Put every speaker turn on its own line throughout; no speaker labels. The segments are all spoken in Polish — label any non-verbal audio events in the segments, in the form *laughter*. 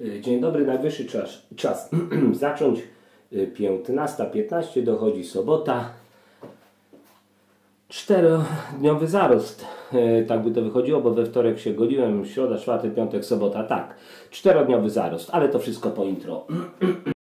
Y, Dzień dobry, najwyższy czas, czas *clears throat* zacząć. Y, 15.15 dochodzi sobota. Czterodniowy zarost. Y, Tak by to wychodziło, bo we wtorek się goliłem, środa, czwartek, piątek, sobota. Tak, czterodniowy zarost, ale to wszystko po intro. *clears throat*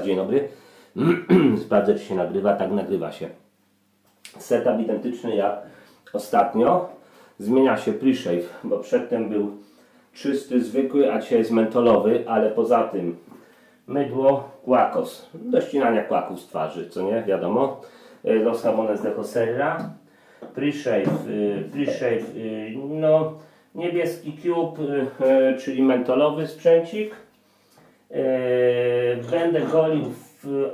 raz dzień dobry. *clears throat* Sprawdzę, czy się nagrywa. Tak, nagrywa się. Setup identyczny jak ostatnio. Zmienia się pre-shave, bo przedtem był czysty, zwykły, a dzisiaj jest mentolowy, ale poza tym mydło, kłakos. Do ścinania kłaków z twarzy, co nie? Wiadomo. E, Los Jabones de Joseira. Pre-shave, y, pre-shave, y, no niebieski cube, czyli mentolowy sprzęcik. E, będę golił,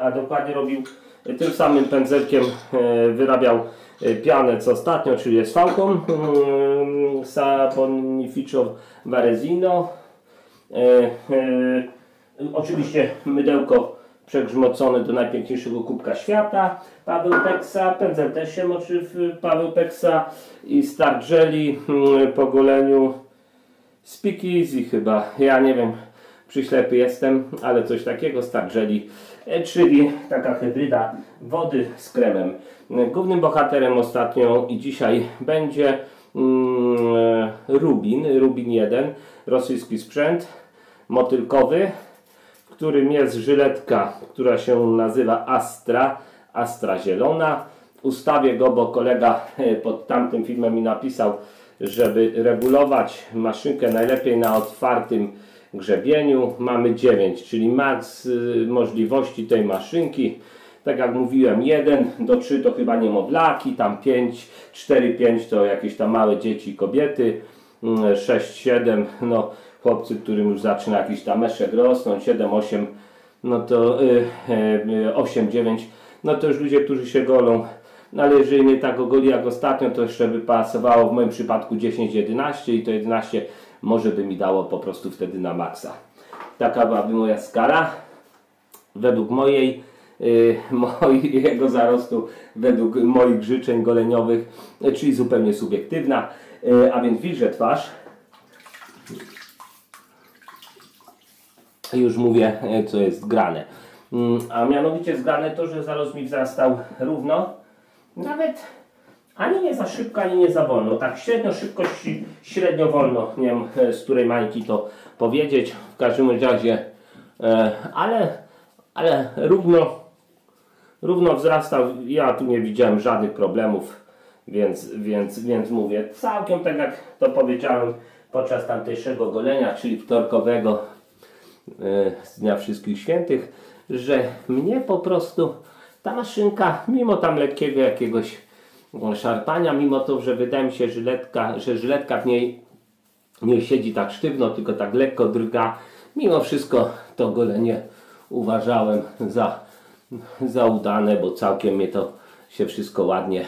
a dokładnie robił e, tym samym pędzelkiem, e, wyrabiał e, pianę co ostatnio, czyli jest fałką mm, Saponificio Varesino. E, e, oczywiście mydełko przegrzmocone do najpiękniejszego kubka świata. Paweł Peksa, pędzel też się moczy w Paweł Peksa i Star Jelly mm, po goleniu Speakeasy chyba, ja nie wiem, przyślepy jestem, ale coś takiego, Star Jelly, e, czyli taka hybryda wody z kremem. Głównym bohaterem ostatnio i dzisiaj będzie mm, e, Rubin, Rubin 1, rosyjski sprzęt motylkowy, w którym jest żyletka, która się nazywa Astra, Astra zielona. Ustawię go, bo kolega e, pod tamtym filmem mi napisał, żeby regulować maszynkę najlepiej na otwartym grzebieniu. Mamy 9, czyli maks y, możliwości tej maszynki. Tak jak mówiłem, 1 do 3 to chyba niemowlaki, tam 5, 4, 5 to jakieś tam małe dzieci, kobiety, 6, 7, no chłopcy, którym już zaczyna jakiś tam meszek rosnąć, 7, 8, no to y, y, 8, 9, no to już ludzie, którzy się golą. No ale jeżeli nie tak ogoli jak ostatnio, to jeszcze by pasowało w moim przypadku 10, 11 i to 11 może by mi dało po prostu wtedy na maksa. Taka byłaby moja skala. Według mojej, y, *laughs* mojego zarostu, według moich życzeń goleniowych, czyli zupełnie subiektywna. Y, a więc wilże twarz. Już mówię, y, co jest grane. Mm, A mianowicie zgrane to, że zarost mi wzrastał równo. Nawet ani nie za szybko, ani nie za wolno. Tak średnio szybkość, średnio wolno. Nie wiem e, z której mańki to powiedzieć. W każdym razie, e, ale, ale równo, równo wzrastał. Ja tu nie widziałem żadnych problemów, więc, więc, więc mówię całkiem tak jak to powiedziałem podczas tamtejszego golenia, czyli wtorkowego e, z Dnia Wszystkich Świętych, że mnie po prostu ta maszynka, mimo tam lekkiego jakiegoś szarpania, mimo to, że wydaje mi się, żyletka, że żyletka w niej nie siedzi tak sztywno, tylko tak lekko drga. Mimo wszystko to golenie uważałem za, za udane, bo całkiem mnie to się wszystko ładnie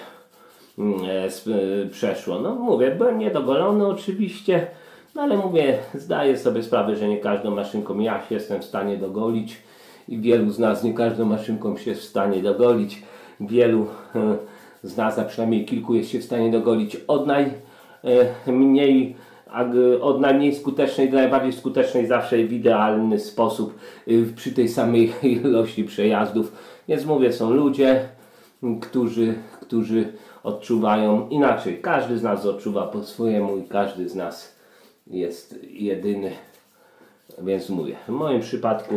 mm, e, e, przeszło. No mówię, byłem niedogolony oczywiście, no ale mówię, zdaję sobie sprawę, że nie każdą maszynką ja się jestem w stanie dogolić i wielu z nas nie każdą maszynką się jest w stanie dogolić. Wielu e, z nas, a przynajmniej kilku jest się w stanie dogolić od najmniej od najmniej skutecznej do najbardziej skutecznej zawsze w idealny sposób y, przy tej samej *laughs* ilości przejazdów. Więc mówię, są ludzie, którzy, którzy odczuwają inaczej. Każdy z nas odczuwa po swojemu i każdy z nas jest jedyny. Więc mówię, w moim przypadku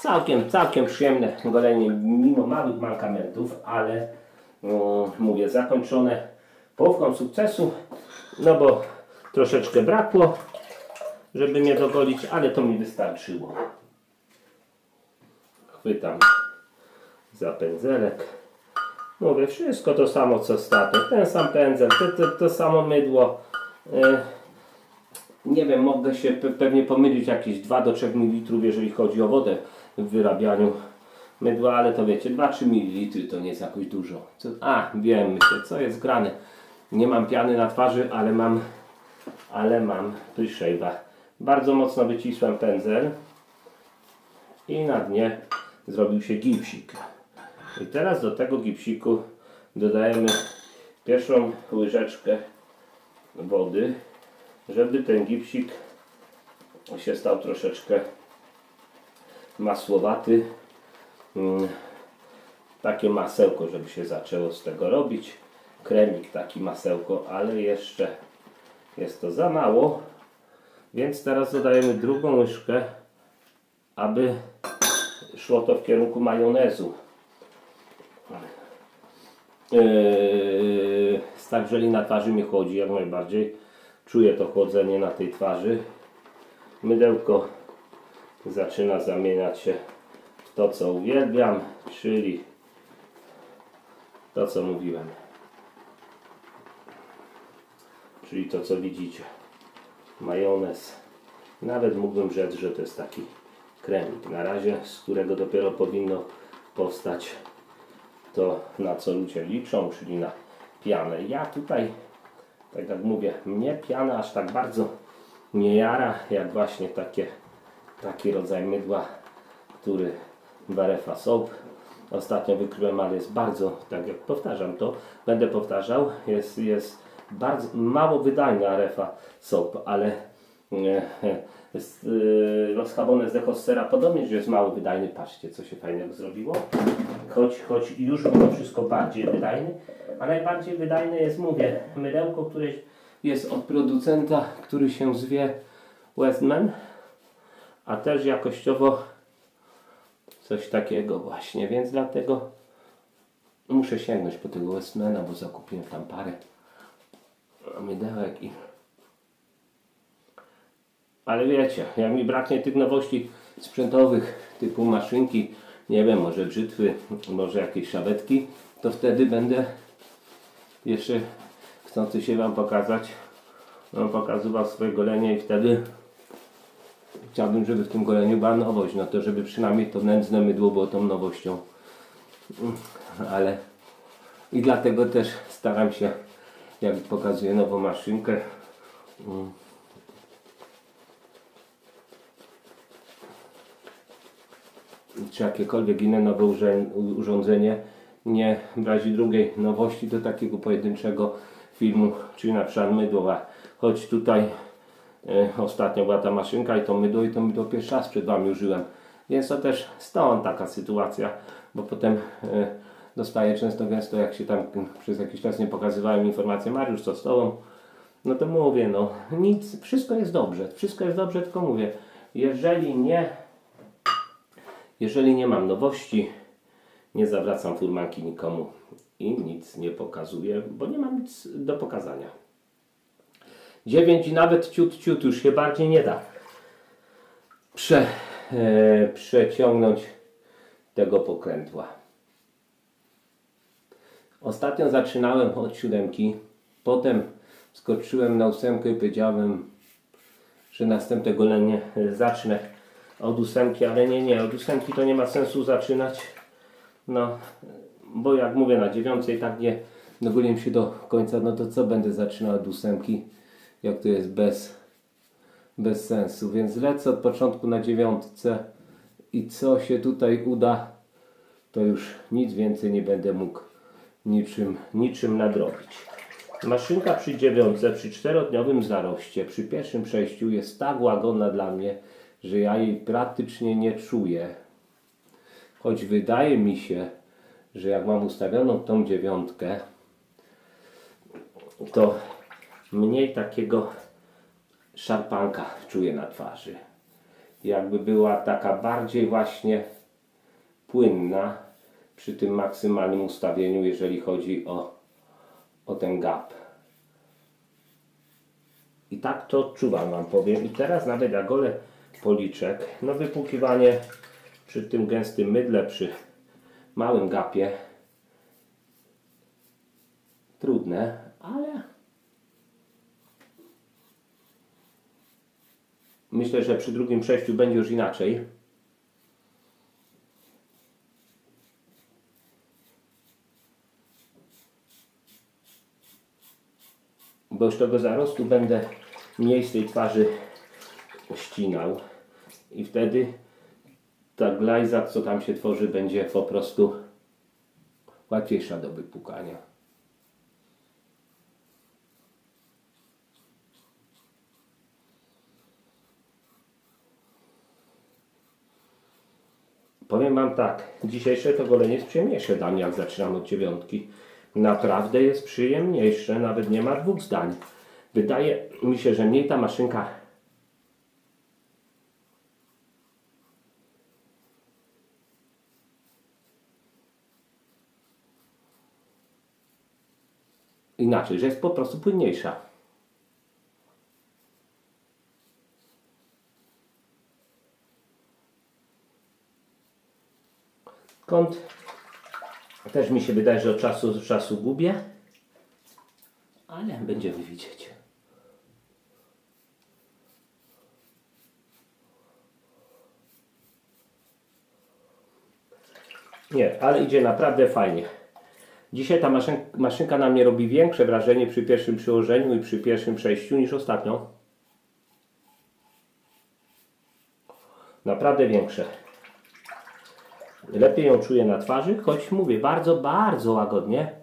całkiem, całkiem przyjemne golenie, mimo małych mankamentów, ale mówię, zakończone połówką sukcesu, no bo troszeczkę brakło, żeby mnie dogolić, ale to mi wystarczyło. Chwytam za pędzelek. Mówię, wszystko to samo co ostatnio. Ten sam pędzel, to, to, to samo mydło. E, nie wiem, mogę się pe pewnie pomylić jakieś 2 do 3 ml, jeżeli chodzi o wodę w wyrabianiu mydła, ale to wiecie, 2-3 ml to nie jest jakoś dużo. Co, a, wiem, myślę, co jest grane. Nie mam piany na twarzy, ale mam, ale mam pre-shave'a. Bardzo mocno wycisłem pędzel i na dnie zrobił się gipsik. I teraz do tego gipsiku dodajemy pierwszą łyżeczkę wody, żeby ten gipsik się stał troszeczkę masłowaty. Mm, Takie masełko, żeby się zaczęło z tego robić. Kremik taki masełko, ale jeszcze jest to za mało. Więc teraz dodajemy drugą łyżkę, aby szło to w kierunku majonezu. Yy, żeli na twarzy mi chodzi jak najbardziej. Czuję to chłodzenie na tej twarzy. Mydełko zaczyna zamieniać się to, co uwielbiam, czyli to, co mówiłem. Czyli to, co widzicie. Majonez. Nawet mógłbym rzec, że to jest taki kremik. Na razie, z którego dopiero powinno powstać to, na co ludzie liczą, czyli na pianę. Ja tutaj, tak jak mówię, mnie piana aż tak bardzo nie jara, jak właśnie takie, taki rodzaj mydła, który Barefa Soap ostatnio wykryłem, ale jest bardzo, tak jak powtarzam to, będę powtarzał, jest, jest bardzo mało wydajny Arefa Soap, ale jest, e, Los podobnie, że jest mało wydajny. Patrzcie, co się fajnego zrobiło. Choć, choć już mimo wszystko bardziej wydajny, a najbardziej wydajne jest, mówię, mydełko, które jest od producenta, który się zwie Westman, a też jakościowo coś takiego właśnie, więc dlatego muszę sięgnąć po tego Westmana, bo zakupiłem tam parę mydełek i ale wiecie, jak mi braknie tych nowości sprzętowych typu maszynki, nie wiem, może brzytwy, może jakieś szawetki, to wtedy będę jeszcze chcący się Wam pokazać, Wam pokazywał swoje golenie i wtedy chciałbym, żeby w tym goleniu była nowość, no to żeby przynajmniej to nędzne mydło było tą nowością. Ale i dlatego też staram się, jak pokazuję nową maszynkę, czy jakiekolwiek inne nowe urządzenie, nie razie drugiej nowości do takiego pojedynczego filmu, czyli na przykład mydła. Choć tutaj ostatnio była ta maszynka i to mydło i to mydło pierwszy raz przed Wami użyłem. Więc to też stąd taka sytuacja, bo potem e, dostaję często gęsto, jak się tam przez jakiś czas nie pokazywałem informacji, Mariusz, co z Tobą? No to mówię, no nic, wszystko jest dobrze, wszystko jest dobrze, tylko mówię, jeżeli nie jeżeli nie mam nowości, nie zawracam furmanki nikomu i nic nie pokazuję, bo nie mam nic do pokazania. 9 i nawet ciut, ciut już się bardziej nie da prze, e, przeciągnąć tego pokrętła. Ostatnio zaczynałem od siódemki, potem skoczyłem na ósemkę i powiedziałem, że następne golenie zacznę od ósemki, ale nie, nie, od ósemki to nie ma sensu zaczynać. No, bo jak mówię, na dziewiątej tak nie dogoliłem się do końca, no to co będę zaczynał od ósemki, jak to jest bez, bez sensu. Więc lecę od początku na dziewiątce i co się tutaj uda, to już nic więcej nie będę mógł niczym, niczym nadrobić. Maszynka przy dziewiątce, przy czterodniowym zaroście, przy pierwszym przejściu jest tak łagodna dla mnie, że ja jej praktycznie nie czuję. Choć wydaje mi się, że jak mam ustawioną tą dziewiątkę, to mniej takiego szarpanka czuję na twarzy. Jakby była taka bardziej właśnie płynna przy tym maksymalnym ustawieniu, jeżeli chodzi o, o ten gap. I tak to odczuwam, wam powiem. I teraz nawet jak golę policzek, no wypłukiwanie przy tym gęstym mydle, przy małym gapie trudne, ale myślę, że przy drugim przejściu będzie już inaczej. Bo już tego zarostu będę mniej z tej twarzy ścinał i wtedy ta glajza, co tam się tworzy, będzie po prostu łatwiejsza do wypukania. Powiem Wam tak, dzisiejsze to golenie jest przyjemniejsze dla mnie, jak zaczynam od dziewiątki. Naprawdę jest przyjemniejsze, nawet nie ma dwóch zdań. Wydaje mi się, że mniej ta maszynka inaczej, że jest po prostu płynniejsza. Kąt też mi się wydaje, że od czasu do czasu gubię, ale będziemy widzieć. Nie, ale idzie naprawdę fajnie. Dzisiaj ta maszyn, maszynka na mnie robi większe wrażenie przy pierwszym przyłożeniu i przy pierwszym przejściu niż ostatnio. Naprawdę większe. Lepiej ją czuję na twarzy, choć mówię bardzo, bardzo łagodnie.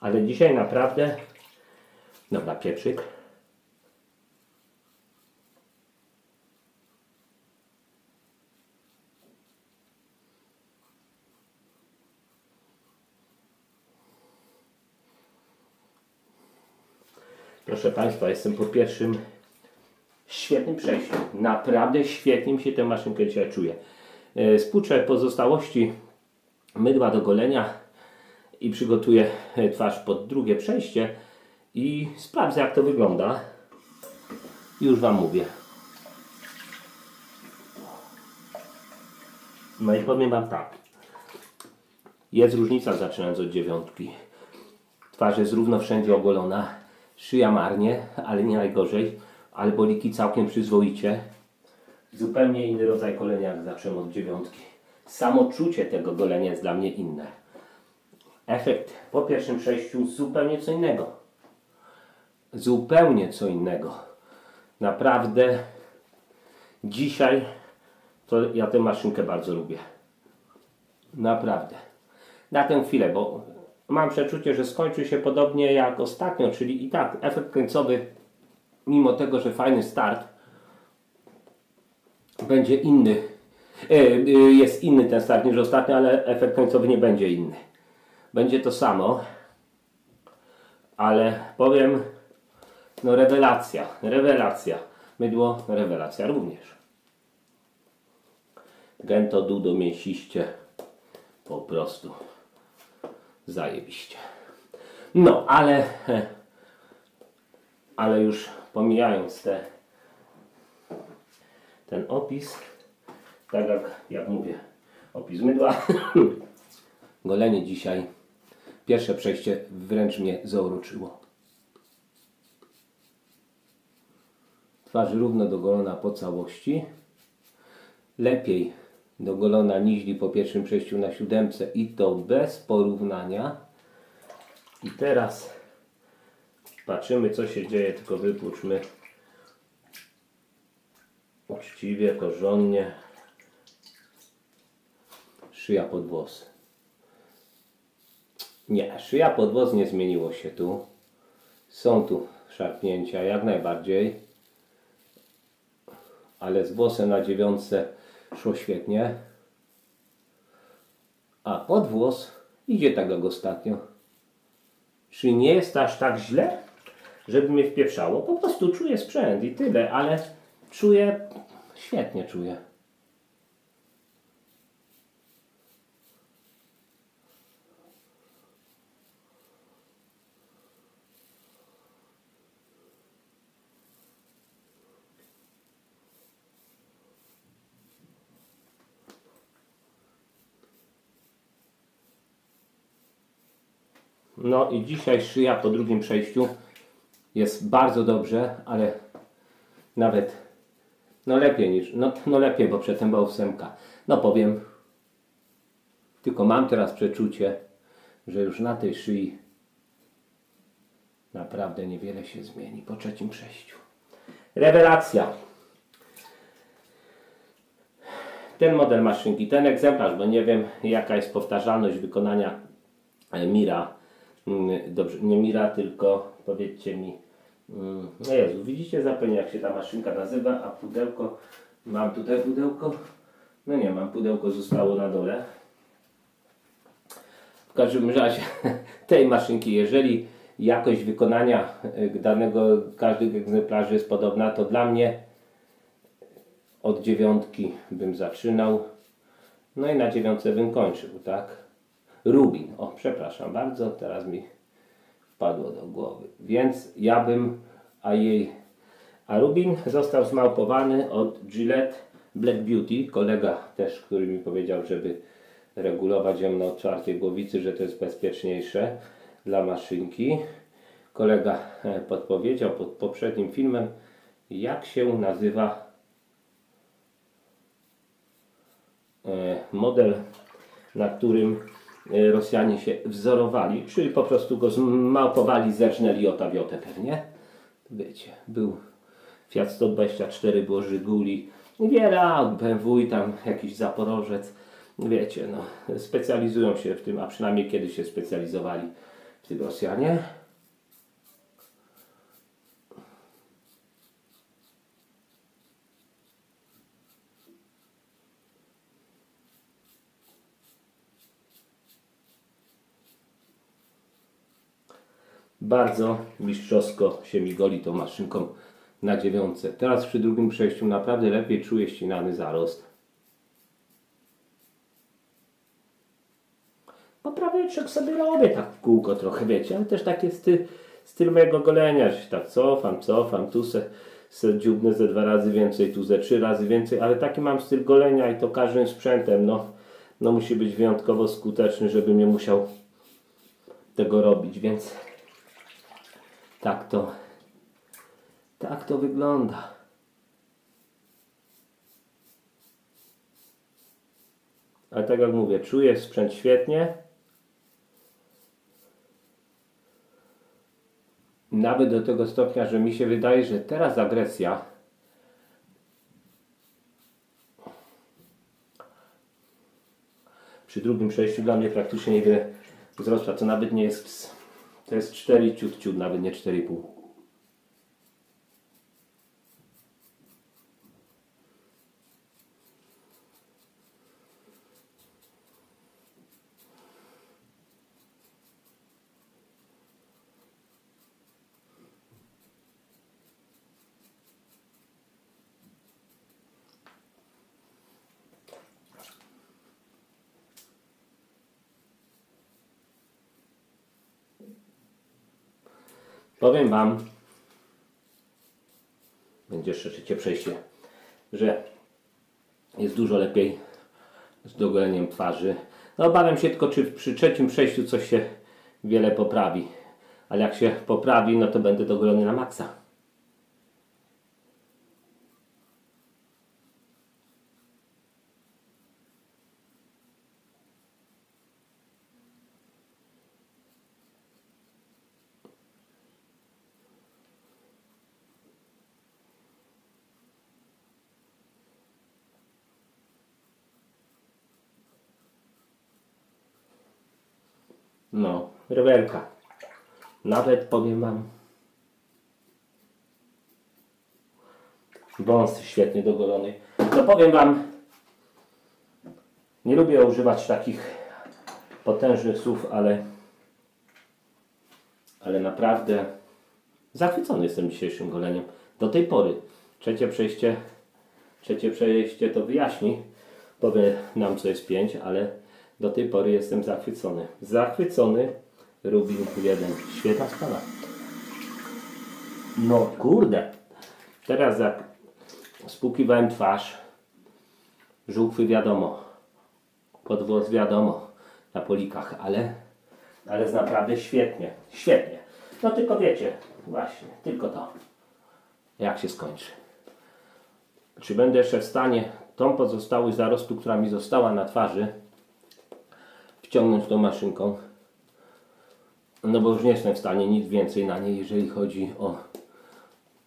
Ale dzisiaj naprawdę. Dobra, pieprzyk. Proszę Państwa, jestem po pierwszym świetnym przejściu. Naprawdę świetnie mi się tę maszynkę dzisiaj czuje. E, Spłuczę pozostałości mydła do golenia i przygotuję twarz pod drugie przejście i sprawdzę jak to wygląda. Już Wam mówię. No i powiem Wam tak. Jest różnica zaczynając od dziewiątki. Twarz jest równo wszędzie ogolona. Szyja marnie, ale nie najgorzej. Ale boliki całkiem przyzwoicie. Zupełnie inny rodzaj golenia jak zacząłem od dziewiątki. Samo czucie tego golenia jest dla mnie inne. Efekt po pierwszym przejściu zupełnie co innego. Zupełnie co innego. Naprawdę dzisiaj to ja tę maszynkę bardzo lubię. Naprawdę. Na tę chwilę, bo mam przeczucie, że skończy się podobnie jak ostatnio, czyli i tak efekt końcowy, mimo tego, że fajny start, będzie inny. E, e, Jest inny ten start niż ostatnio, ale efekt końcowy nie będzie inny. Będzie to samo, ale powiem, no rewelacja, rewelacja. Mydło, rewelacja również. Gęto, dudo, mięsiście, po prostu zajebiście. No, ale, ale już pomijając te, ten opis, tak jak, jak mówię, opis mydła, *clears throat* golenie dzisiaj, pierwsze przejście wręcz mnie zauroczyło. Twarz równo dogolona po całości. Lepiej dogolona niźli po pierwszym przejściu na siódemce i to bez porównania. I teraz patrzymy co się dzieje, tylko wypłuczmy uczciwie, porządnie. Szyja pod włos. Nie, szyja pod włos nie zmieniło się tu. Są tu szarpnięcia, jak najbardziej. Ale z włosem na dziewiątce szło świetnie. A pod włos idzie tak jak ostatnio. Czyli nie jest aż tak źle, żeby mnie wpieprzało. Po prostu czuję sprzęt i tyle, ale czuję, świetnie czuję. No i dzisiaj szyja po drugim przejściu jest bardzo dobrze, ale nawet no lepiej niż, no, no lepiej, bo przedtem była ósemka. No powiem, Tylko mam teraz przeczucie, że już na tej szyi naprawdę niewiele się zmieni po trzecim przejściu. Rewelacja. Ten model maszynki, ten egzemplarz, bo nie wiem jaka jest powtarzalność wykonania e, Mira. Mm, Dobrze, nie Mira, tylko powiedzcie mi. mm, No Jezu, widzicie zapewne jak się ta maszynka nazywa, a pudełko, mam tutaj pudełko? No nie mam, pudełko zostało na dole. W każdym razie *laughs* tej maszynki, jeżeli jakość wykonania e, danego, każdych egzemplarzy jest podobna, to dla mnie od dziewiątki bym zaczynał. No i na dziewiątce bym kończył, tak? Rubin. O, przepraszam bardzo, teraz mi wpadło do głowy. Więc ja bym, a jej, a Rubin został zmałpowany od Gillette Black Beauty. Kolega też, który mi powiedział, żeby regulować ją na czwartej głowicy, że to jest bezpieczniejsze dla maszynki. Kolega e, podpowiedział pod poprzednim filmem, jak się nazywa e, model, na którym Rosjanie się wzorowali, czyli po prostu go zmałpowali, zerżnęli ota wiotę pewnie. Wiecie, był Fiat 124, było Żyguli, wiele BMW i tam jakiś Zaporożec. Wiecie, no, specjalizują się w tym, a przynajmniej kiedyś się specjalizowali w tym Rosjanie. Bardzo mistrzowsko się migoli tą maszynką na dziewiątce. Teraz przy drugim przejściu naprawdę lepiej czuję ścinany zarost. Bo prawieczek sobie robię tak w kółko trochę, wiecie, ale też takie styl, styl mojego golenia, że się tak cofam, cofam, tu se, se dziubnę ze dwa razy więcej, tu ze trzy razy więcej, ale taki mam styl golenia i to każdym sprzętem, no, no musi być wyjątkowo skuteczny, żebym nie musiał tego robić, więc tak to, tak to wygląda. Ale tak jak mówię, czuję sprzęt świetnie. Nawet do tego stopnia, że mi się wydaje, że teraz agresja przy drugim przejściu dla mnie praktycznie niewiele wzrosła. To nawet nie jest, to jest 4 ciut, ciut, nawet nie 4,5. Powiem Wam, będzie jeszcze trzecie przejście, że jest dużo lepiej z dogoleniem twarzy. No obawiam się tylko, czy przy trzecim przejściu coś się wiele poprawi. Ale jak się poprawi, no to będę dogolony na maksa. No, rewelka. Nawet powiem Wam, wąs świetnie dogolony. No powiem Wam, nie lubię używać takich potężnych słów, ale ale naprawdę zachwycony jestem dzisiejszym goleniem. Do tej pory. Trzecie przejście, trzecie przejście to wyjaśni. Powie nam co jest 5, ale do tej pory jestem zachwycony. Zachwycony Rubin 1. Świetna sprawa. No kurde. Teraz jak spłukiwałem twarz, żółkwy wiadomo, podwłos wiadomo na polikach, ale, ale jest naprawdę świetnie, świetnie. No tylko wiecie, właśnie, tylko to, jak się skończy. Czy będę jeszcze w stanie tą pozostałość zarostu, która mi została na twarzy, wciągnąć tą maszynką. No bo już nie jestem w stanie nic więcej na niej, jeżeli chodzi o,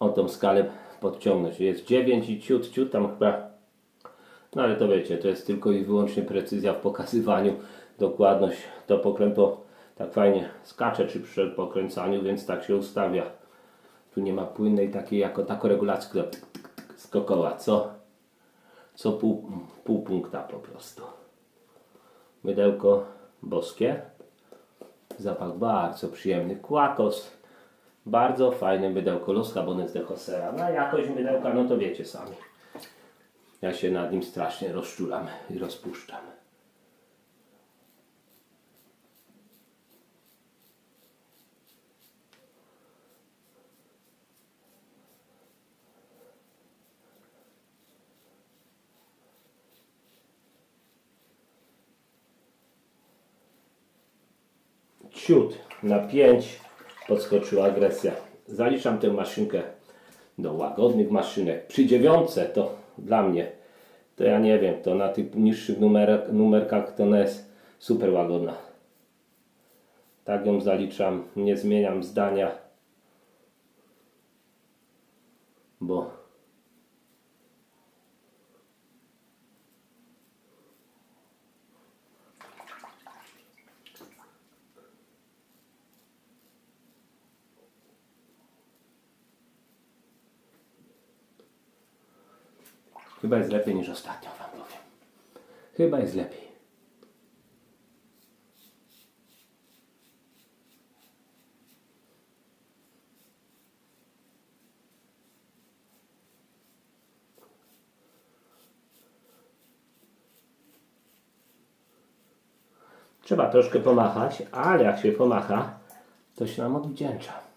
o tą skalę podciągnąć. Jest 9 i ciut, ciut tam chyba. No ale to wiecie, to jest tylko i wyłącznie precyzja w pokazywaniu, dokładność. To pokrętło tak fajnie skacze czy przy pokręcaniu, więc tak się ustawia. Tu nie ma płynnej takiej jako taką regulacji, która tyk, skokoła, co, co pół, pół punkta po prostu. Mydełko boskie. Zapach bardzo przyjemny. Kłakos. Bardzo fajne mydełko Los Jabones de Josera. Na jakość mydełka, no to wiecie sami. Ja się nad nim strasznie rozczulam i rozpuszczam. Ciut na 5 podskoczyła agresja. Zaliczam tę maszynkę do łagodnych maszynek. Przy dziewiątce to dla mnie, to ja nie wiem, to na tych niższych numerkach to ona jest super łagodna. Tak ją zaliczam, nie zmieniam zdania, bo Chyba jest lepiej niż ostatnio wam powiem. Chyba jest lepiej. Trzeba troszkę pomachać, ale jak się pomacha, to się nam odwdzięcza.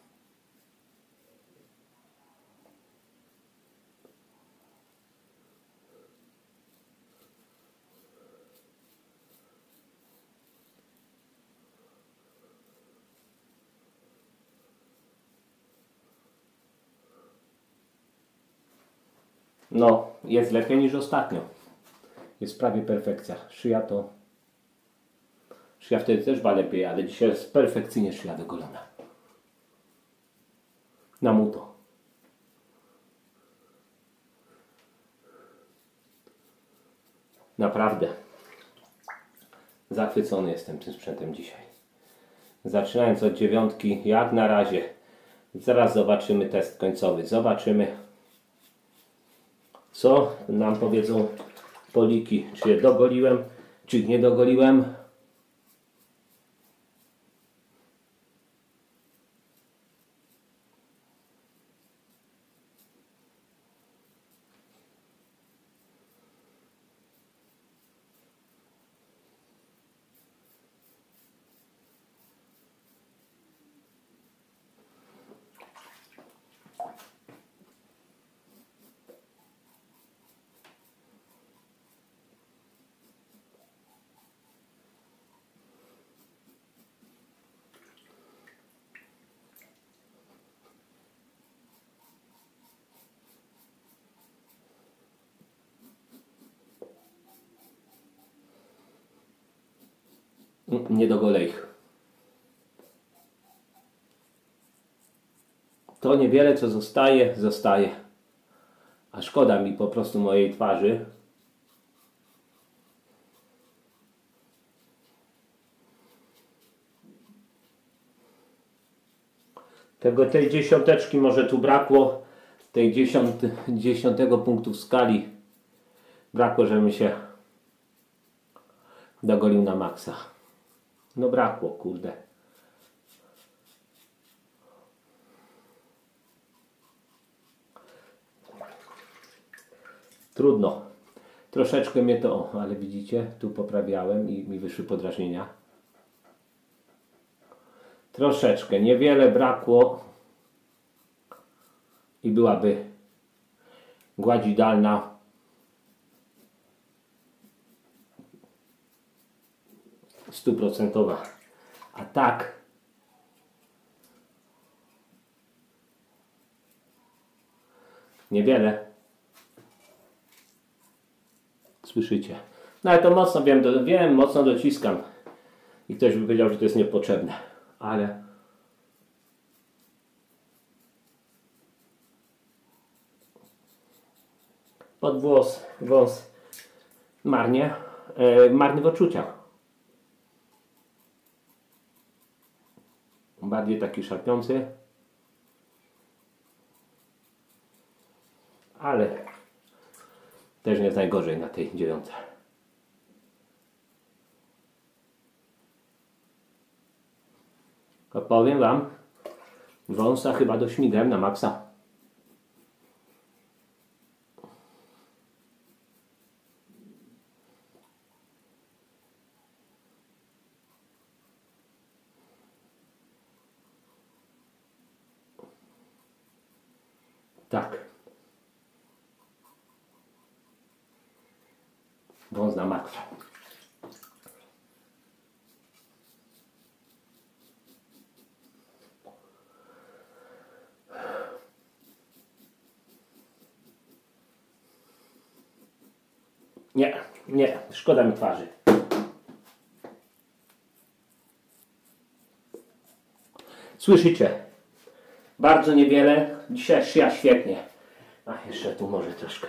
No, jest lepiej niż ostatnio. Jest prawie perfekcja. Szyja to... Szyja wtedy też była lepiej, ale dzisiaj jest perfekcyjnie szyja wygolona. Na muto. Naprawdę. Zachwycony jestem tym sprzętem dzisiaj. Zaczynając od dziewiątki, jak na razie. Zaraz zobaczymy test końcowy. Zobaczymy co nam powiedzą poliki, czy je dogoliłem, czy nie dogoliłem. Nie dogolę ich. To niewiele co zostaje, zostaje. A szkoda mi po prostu mojej twarzy. Tego, tej dziesiąteczki może tu brakło, tej dziesiąt, dziesiątego punktu w skali brakło, żebym się dogolił na maksa. No brakło, kurde. Trudno. Troszeczkę mnie to, ale widzicie, tu poprawiałem i mi wyszły podrażnienia. Troszeczkę, niewiele brakło i byłaby gładź idealna stuprocentowa. A tak niewiele. Słyszycie? No ale to mocno wiem, do, wiem, mocno dociskam. i ktoś by powiedział, że to jest niepotrzebne. Ale pod włos, wąs marnie, e, marny w odczuciach. Bardziej taki szarpiący. Ale też nie jest najgorzej na tej dziewiątce. Powiem Wam, wąsa chyba dośmigałem na maksa. Tak. Wąs na maksa. Nie, szkoda mi twarzy. Słyszycie? Bardzo niewiele. Dzisiaj szyja świetnie. A jeszcze tu może troszkę.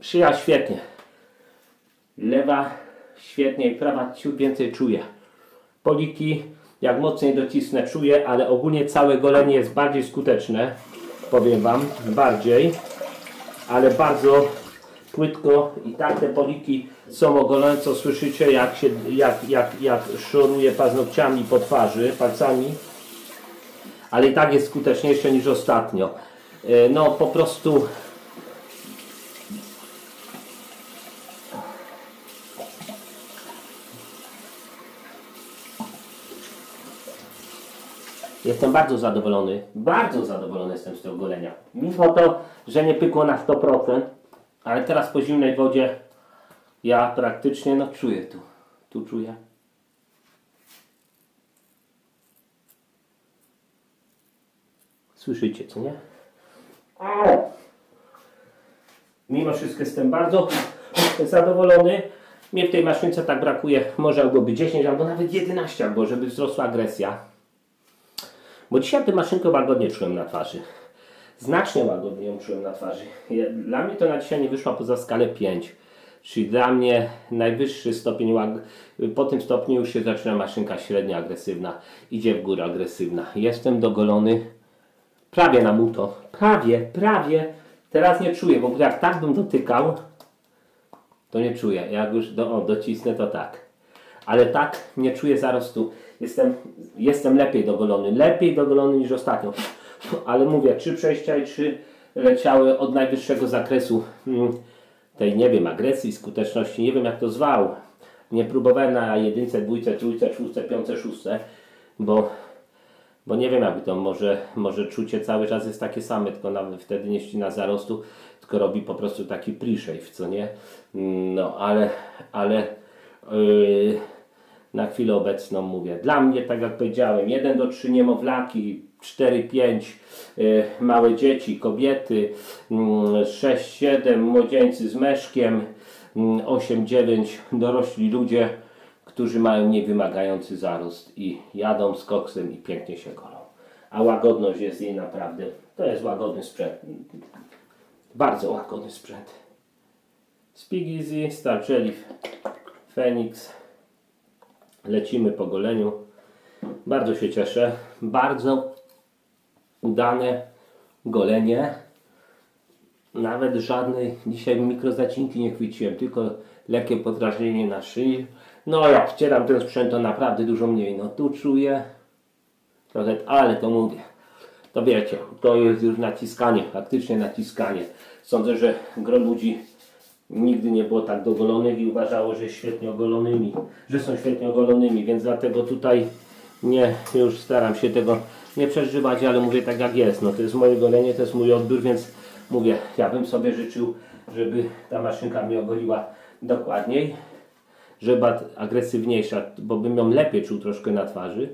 Szyja świetnie. Lewa świetnie i prawa ciut więcej czuje. Poliki jak mocniej docisnę czuję, ale ogólnie całe golenie jest bardziej skuteczne. Powiem Wam, bardziej. Ale bardzo płytko i tak te poliki są ogolone, co słyszycie jak się, jak, jak, jak szoruje paznokciami po twarzy, palcami. Ale i tak jest skuteczniejsze niż ostatnio. E, No po prostu Jestem bardzo zadowolony, bardzo zadowolony jestem z tego golenia. Mimo to, że nie pykło na 100%, ale teraz po zimnej wodzie ja praktycznie no czuję tu. Tu czuję. Słyszycie, co nie? Mimo wszystko jestem bardzo zadowolony. Mnie w tej maszynce tak brakuje, może byłoby 10 albo nawet 11, albo żeby wzrosła agresja. Bo dzisiaj tę maszynkę łagodnie czułem na twarzy. Znacznie łagodnie ją czułem na twarzy. Dla mnie to na dzisiaj nie wyszła poza skalę 5. Czyli dla mnie najwyższy stopień. Po tym stopniu już się zaczyna maszynka średnio agresywna. Idzie w górę agresywna. Jestem dogolony prawie na muto. Prawie, prawie. Teraz nie czuję, bo jak tak bym dotykał, to nie czuję. Jak już do, o, docisnę, to tak. Ale tak nie czuję zarostu. Jestem, jestem lepiej dogolony. Lepiej dogolony niż ostatnio. Ale mówię, trzy przejścia i trzy leciały od najwyższego zakresu mm, tej, nie wiem, agresji, skuteczności. Nie wiem, jak to zwał. Nie próbowałem na jedynce, dwójce, trójce, szóstce, piątce, szóstce, bo, bo nie wiem, jakby to może, może czucie cały czas jest takie same, tylko nawet wtedy nie ścina zarostu, tylko robi po prostu taki pre-shave, co nie? Mm, No, ale, ale yy, na chwilę obecną mówię. Dla mnie, tak jak powiedziałem, 1 do 3 niemowlaki, 4-5 y, małe dzieci, kobiety, 6-7 młodzieńcy z meszkiem, 8-9 dorośli ludzie, którzy mają niewymagający zarost i jadą z koksem i pięknie się golą. A łagodność jest jej naprawdę, to jest łagodny sprzęt. Bardzo łagodny sprzęt. Speak Easy, Star Jelly, Phoenix. Lecimy po goleniu. Bardzo się cieszę. Bardzo udane golenie. Nawet żadnej dzisiaj mikrozacinki nie chwyciłem, tylko lekkie podrażnienie na szyi. No jak wcieram ten sprzęt to naprawdę dużo mniej. No tu czuję trochę, ale to mówię. To wiecie, to jest już naciskanie, faktycznie naciskanie. Sądzę, że gro ludzi nigdy nie było tak dogolonych i uważało, że świetnie ogolonymi, że są świetnie ogolonymi, więc dlatego tutaj nie, już staram się tego nie przeżywać, ale mówię tak jak jest. No to jest moje golenie, to jest mój odbiór, więc mówię, ja bym sobie życzył, żeby ta maszynka mnie ogoliła dokładniej, żeby agresywniejsza, bo bym ją lepiej czuł troszkę na twarzy.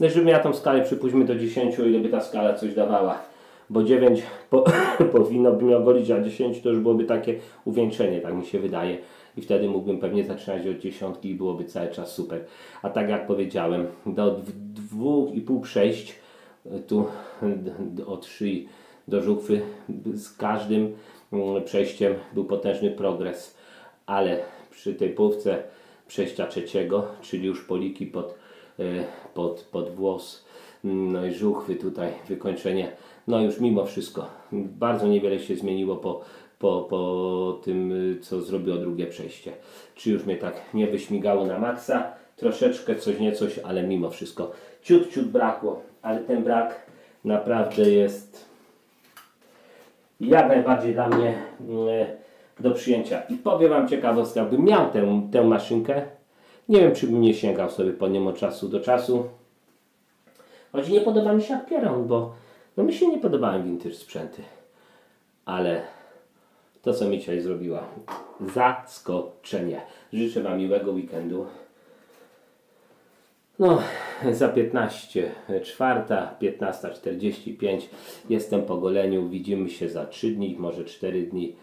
No żebym ja tą skalę przypuśćmy do 10, ile by ta skala coś dawała. Bo 9 po, *laughs* powinno by mnie ogolić, a 10 to już byłoby takie uwieńczenie, tak mi się wydaje. I wtedy mógłbym pewnie zaczynać od dziesiątki i byłoby cały czas super. A tak jak powiedziałem, do dw- dwóch i pół przejść y, tu od szyi do żuchwy z każdym mm, przejściem był potężny progres, ale przy tej połówce przejścia trzeciego, czyli już poliki pod, y, pod, pod włos, no i żuchwy tutaj, wykończenie, no już mimo wszystko bardzo niewiele się zmieniło po, po, po tym, co zrobiło drugie przejście. Czy już mnie tak nie wyśmigało na maksa, troszeczkę coś niecoś, ale mimo wszystko ciut, ciut brakło, ale ten brak naprawdę jest jak najbardziej dla mnie mm, do przyjęcia. I powiem Wam ciekawostkę, jakbym miał tę, tę maszynkę, nie wiem czy bym nie sięgał sobie po nią od czasu do czasu. Choć nie podoba mi się jak pieron, bo no mi się nie podobają vintage sprzęty. Ale to co mi dzisiaj zrobiła, zaskoczenie. Życzę Wam miłego weekendu. No, za 15, czwarta, 15.45 jestem po goleniu. Widzimy się za 3 dni, może 4 dni.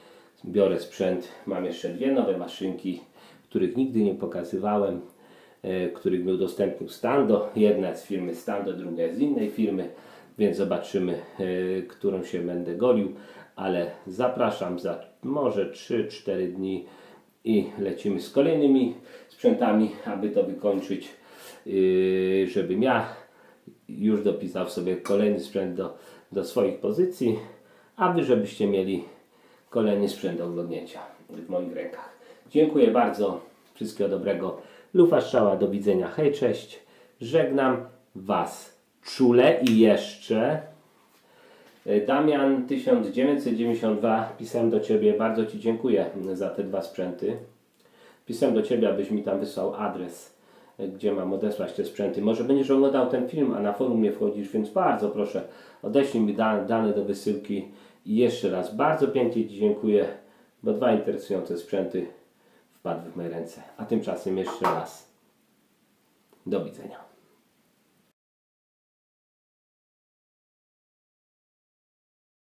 Biorę sprzęt. Mam jeszcze dwie nowe maszynki, których nigdy nie pokazywałem, których mi udostępnił Stando. Jedna z firmy Stando, druga z innej firmy, więc zobaczymy, e, którą się będę golił. Ale zapraszam za może 3-4 dni i lecimy z kolejnymi sprzętami, aby to wykończyć yy, żebym ja już dopisał sobie kolejny sprzęt do, do swoich pozycji, a wy żebyście mieli kolejny sprzęt do oglądnięcia w moich rękach. Dziękuję bardzo, wszystkiego dobrego. Lufa strzała, do widzenia, hej, cześć. Żegnam Was czule i jeszcze e, Damian 1992 pisałem do Ciebie, bardzo Ci dziękuję za te dwa sprzęty. Pisałem do Ciebie, abyś mi tam wysłał adres, e, gdzie mam odesłać te sprzęty. Może będziesz oglądał ten film, a na forum nie wchodzisz, więc bardzo proszę, odeślij mi da, dane do wysyłki. I jeszcze raz bardzo pięknie Ci dziękuję, bo dwa interesujące sprzęty wpadły w moje ręce. A tymczasem jeszcze raz do widzenia.